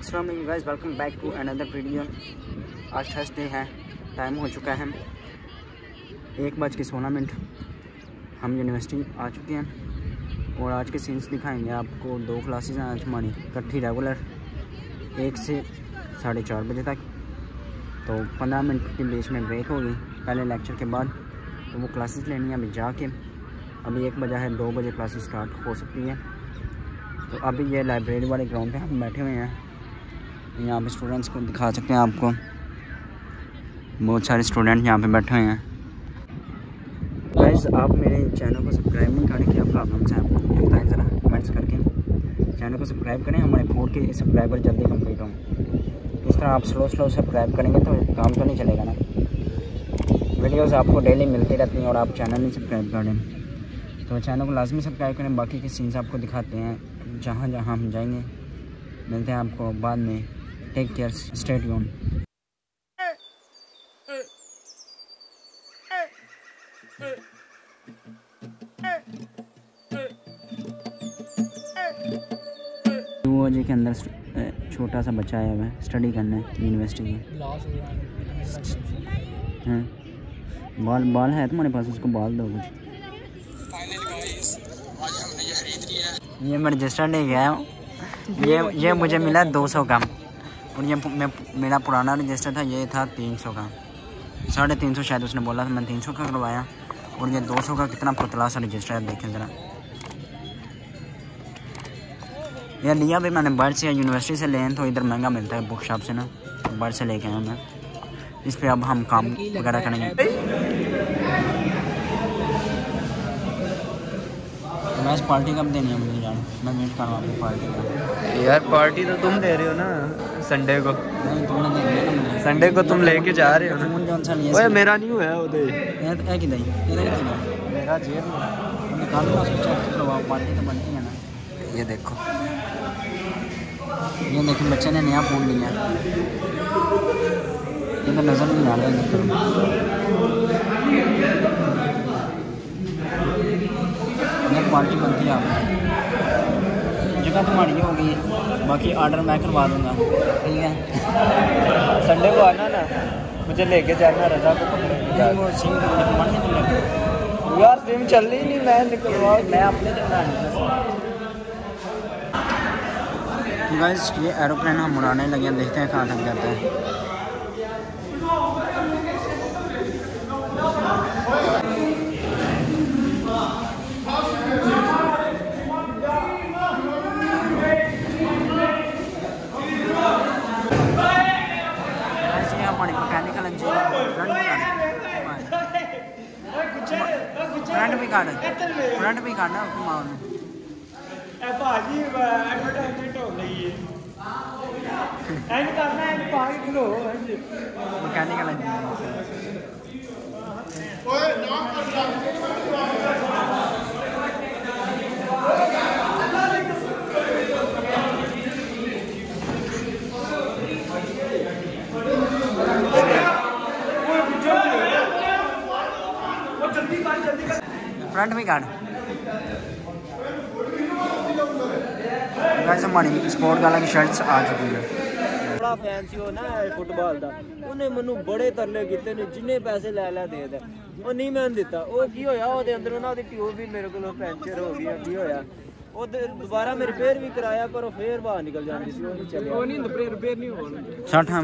Guys welcome back to another video आज Thursday है time हो चुका है। एक बज के सोलह मिनट। हम यूनिवर्सिटी आ चुके हैं और आज के सीन्स दिखाएँगे आपको। दो क्लासेस हैं आज हमारी इकट्ठी रेगुलर एक से साढ़े चार बजे तक। तो पंद्रह मिनट के बीच में ब्रेक होगी। पहले लेक्चर के बाद तो वो क्लासेस लेनी है अभी जाके। अभी एक बजा है, दो बजे क्लासेस स्टार्ट हो सकती है। तो अभी ये लाइब्रेरी वाले ग्राउंड पे हम बैठे हुए हैं। यहाँ पे स्टूडेंट्स को दिखा सकते हैं आपको। बहुत सारे स्टूडेंट यहाँ पे बैठे हुए हैं। गाइस आप मेरे चैनल को सब्सक्राइब नहीं करें क्या प्रॉब्लम्स हैं? आपको बताएँ ज़रा कमेंट्स करके चैनल को सब्सक्राइब करें। हमारे फोर के सब्सक्राइबर जल्दी कंप्लीट हों। इस तरह आप स्लो स्लो सब्सक्राइब करेंगे तो काम तो नहीं चलेगा ना। वीडियोज़ आपको डेली मिलती रहती हैं और आप चैनल नहीं सब्सक्राइब करें तो चैनल को लाजमी सब्सक्राइब करें। बाकी के सीन्स आपको दिखाते हैं। जहाँ जहाँ हम जाएँगे, मिलते हैं आपको बाद में। टेक केयर स्टेट यून वो जी के अंदर छोटा सा बच्चा आया हुआ है स्टडी करने यूनिवर्सिटी की बाल बाल है तुम्हारे पास, उसको बाल दो कुछ। ये मैं रजिस्टर नहीं गया ये ये मुझे मिला दो सौ का। और ये मैं मेरा पुराना रजिस्टर था ये था तीन सौ का। साढ़े तीन सौ शायद उसने बोला था मैंने तीन सौ का करवाया। और ये दो सौ का कितना पुतला सा रजिस्टर है देखें ज़रा। यह लिया भी मैंने बर्ड से यूनिवर्सिटी से लें तो इधर महँगा मिलता है बुक शॉप से ना। बर्ड से लेके आया मैं। इस पर अब हम काम वगैरह करेंगे। वैसे पार्टी कब देनी है मुझे जान? मैं वेट कर रहा हूँ पार्टी का। यार पार्टी तो तुम दे रहे हो ना संडे को। नहीं तुमने दे दिया ना संडे को तुम लेके जा रहे हो ना। फ़ोन जौन सा लिए ओए मेरा नहीं हुआ ओदे ये तो है कि नहीं ये तो नहीं मेरा जेब में। निकालो ना उसको चेक करवाओ पार्टी तो बनती है ना। ये देखो। ये देखिए बच्चे ने नया फ़ोन लिया। ये तो नज़र नहीं आ रहा है पार्टी बनती है आपकी। जगह तुम्हारी ही होगी बाकी ऑर्डर मैं करवा दूँगा। ठीक है? संडे को आना ना। मुझे लेके जाना रजा को यार सिम चल रही नहीं मैं निकलवा मैं अपने गाइस ये एरोप्लेन हम उड़ाने लगे हैं। देखते हैं कहाँ तक जाता है Guys, ये हमारी गंजे फ्रंट भी काट फ्रंट भी काट घुमाओ भाजी एडवर्टाइजमेंट हो गई है। एंड करना है पार्क लो हाँ मैकेनिकल इंजीनियरिंग फ्रंट में काट गाइस हमारी स्पोर्ट गाला की शर्ट्स आ चुकी है ਬੜਾ ਫੈਨ ਸੀ ਉਹ ਨਾ ਫੁੱਟਬਾਲ ਦਾ ਉਹਨੇ ਮੈਨੂੰ ਬੜੇ ਤਰਲੇ ਕੀਤੇ ਨੇ ਜਿੰਨੇ ਪੈਸੇ ਲੈ ਲੈ ਦੇ ਦੇ ਉਹ ਨਹੀਂ ਮੈਂ ਦਿੱਤਾ ਉਹ ਕੀ ਹੋਇਆ ਉਹਦੇ ਅੰਦਰ ਉਹਨਾਂ ਦੀ ਟਿਊਬ ਵੀ ਮੇਰੇ ਕੋਲੋਂ ਪੈਂਚਰ ਹੋ ਗਈ ਕੀ ਹੋਇਆ ਉਹ ਦ- ਦੁਬਾਰਾ ਮੈਂ ਰਿਪੇਅਰ ਵੀ ਕਰਾਇਆ ਪਰ ਉਹ ਫੇਰ ਬਾਹਰ ਨਿਕਲ ਜਾਂਦੀ ਸੀ ਉਹ ਨਹੀਂ ਚੱਲਿਆ ਉਹ ਨਹੀਂ ਰਿਪੇਅਰ ਰਿਪੇਅਰ ਨਹੀਂ ਹੋਣਾ शर्ट हाँ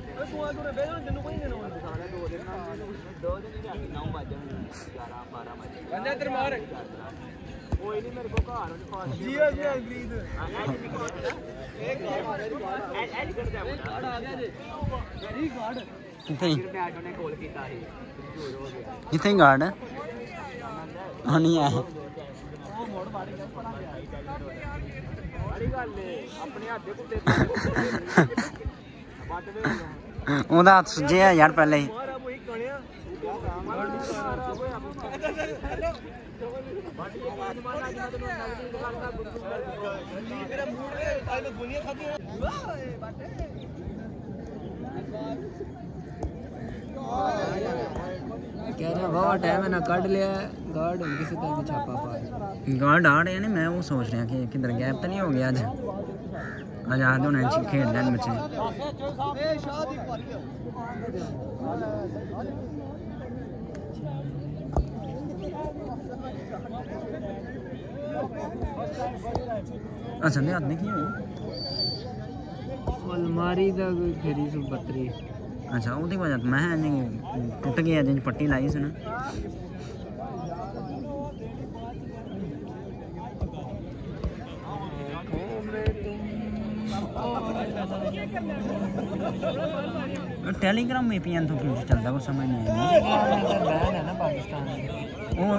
ਤੂੰ ਆ ਤੂੰ ਬੇਜਣ ਤੈਨੂੰ ਕੋਈ ਨਹੀਂ ਦੇਣਾ ਸਾਰਾ ਦੋ ਦਿਨ ਨਾਲ ਦੋ ਦਿਨ ਹੀ ਰਾਤੀ 9 ਵਜੇ 11 12 ਵਜੇ ਬੰਦੇ ਤੇਰੇ ਮਾਰ ਕੋਈ ਨਹੀਂ ਮੇਰੇ ਕੋ ਘਰ ਉਹਨੇ ਫਾਸ ਜੀ ਜੀ ਅਗਰੀਦ ਇੱਕ ਐਡ ਕਰਦਾ ਮੁੰਡਾ ਆ ਗਿਆ ਜੀ ਵੈਰੀ ਗੁੱਡ ਕਿੱਥੇ ਬੈਟ ਉਹਨੇ ਗੋਲ ਕੀਤਾ ਸੀ ਕਿੱਥੇ ਗਾਰਡ ਹੈ ਉਹ ਨਹੀਂ ਆਇਆ ਉਹ ਮੋੜ ਮਾਰ ਗਿਆ ਪਰਾਂ ਗਿਆ ਵਾਲੀ ਗੱਲ ਆਪਣੇ ਹੱਥ ਦੇ ਕੁੱਤੇ ਉਹਦਾ ਹੱਥ ਸੁੱਜਿਆ ਯਾਰ ਪਹਿਲਾਂ ਹੀ कह रहे वाह टाइम है ना काट लिया गार्ड उनके से छापा पा गार्ड आ रहे हैं ना मैं वो सोच रहा कि किधर गैप तो नहीं हो गया आज आज़ाद होने खेल बच्चे अच्छा मैं आदमी की अलमारी फेरी बत्तरी अच्छा वो मैं टुट गया जिन पट्टी लाई सुना टेलीग्राम में पी तो क्यों चलता वो समझ नहीं आई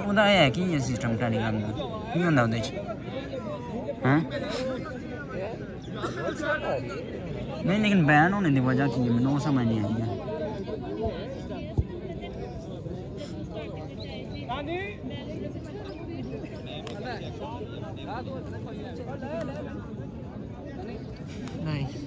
ओह्दा है कि है सिस्टम टेलीग्राम का? की होता ओह्दे नहीं लेकिन बैन होने की वजह की मैं समझ नहीं आई है हाँ ਹੈ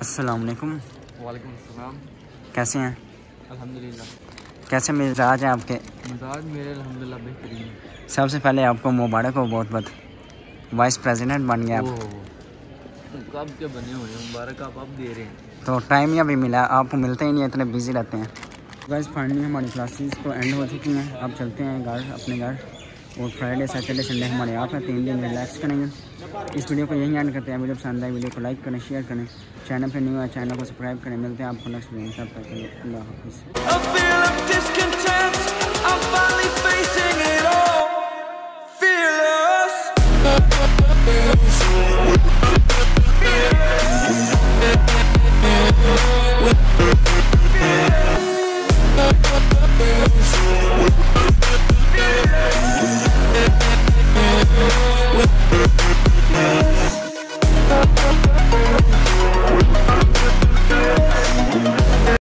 अस्सलाम वालेकुम वालेकुम सलाम कैसे हैं? अल्हम्दुलिल्लाह। कैसे मिजाज है आपके? मिजाज मेरे अल्हम्दुलिल्लाह बेहतरीन है। सबसे पहले आपको मुबारक हो बहुत बहुत। वाइस प्रेसिडेंट बन गए आप। ओह कब के बने हुए हैं? मुबारक आप अब दे रहे हैं। तो टाइम ही अभी मिला आपको मिलते ही नहीं इतने बिज़ी रहते हैं। गैस फाइनली हमारी क्लासेस तो एंड हो चुकी हैं। अब चलते हैं घर अपने घर। और फ्राइडे सैटरडे संडे हमारे आप हैं तीन दिन रिलैक्स करेंगे। इस वीडियो को यही एंड करते हैं। वीडियो पसंद आए वीडियो को लाइक करें शेयर करें। चैनल पर न्यू है चैनल को सब्सक्राइब करें। मिलते हैं आपको नेक्स्ट वीडियो तब तक अल्लाह हाफिज़।